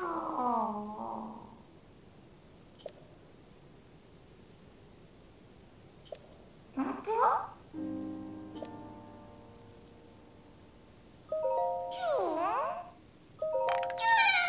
No.